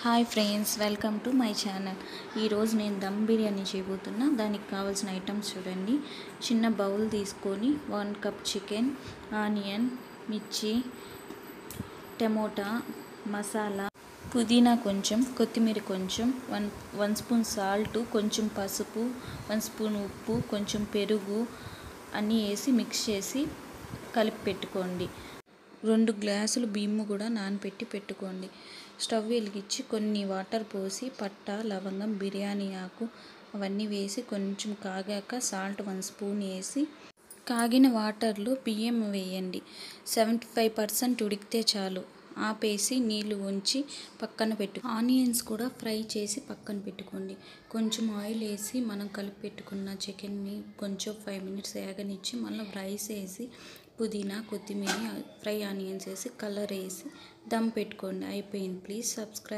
Hi friends welcome to my channel ఈరోజు నేను దమ్ బిర్యానీ చేయబోతున్నా. దానికి కావాల్సిన ఐటమ్స్ చూడండి. చిన్న బౌల్ తీసుకొని వన్ కప్ చికెన్ ఆనియన్ మిర్చి టమోటా మసాలా పుదీనా కొంచెం కొత్తిమీర కొంచెం వన్ వన్ స్పూన్ సాల్ట్ కొంచెం పసుపు వన్ స్పూన్ ఉప్పు కొంచెం పెరుగు అన్నీ వేసి మిక్స్ చేసి కలిపి పెట్టుకోండి. రెండు గ్లాసులు బియ్యము కూడా నానబెట్టి పెట్టుకోండి. స్టవ్ వెలిగించి కొన్ని వాటర్ పోసి పట్ట లవంగం బిర్యానీ ఆకు అవన్నీ వేసి కొంచెం కాగాక సాల్ట్ వన్ స్పూన్ వేసి కాగిన వాటర్లో బియ్యం వేయండి. సెవెంటీ ఫైవ్ పర్సెంట్ ఉడికితే చాలు. ఆపేసి నీళ్ళు ఉంచి పక్కన పెట్టు. ఆనియన్స్ కూడా ఫ్రై చేసి పక్కన పెట్టుకోండి. కొంచెం ఆయిల్ వేసి మనం కలిపి పెట్టుకున్న చికెన్ని కొంచెం ఫైవ్ మినిట్స్ వేగనిచ్చి మళ్ళీ రైస్ వేసి పుదీనా కొత్తిమీర ఫ్రై ఆనియన్స్ వేసి కలర్ వేసి దమ్ పెట్టుకోండి. అయిపోయింది. Please subscribe